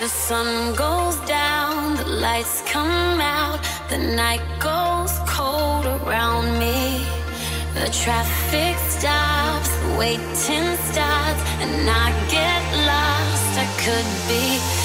The sun goes down, the lights come out, the night goes cold around me. The traffic stops, the waiting starts, and I get lost. I could be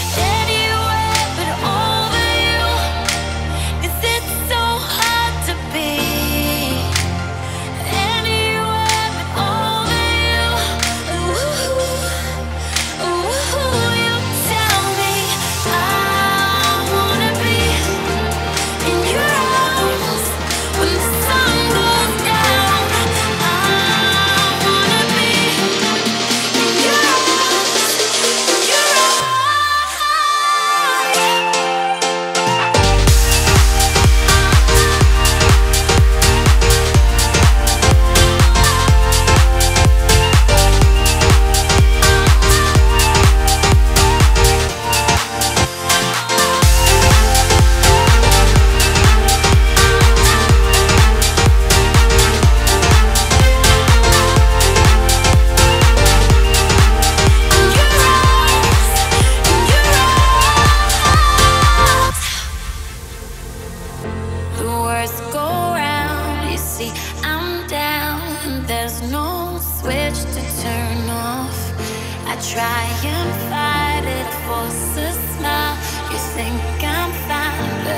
try and fight it, force a smile. You think I'm fine.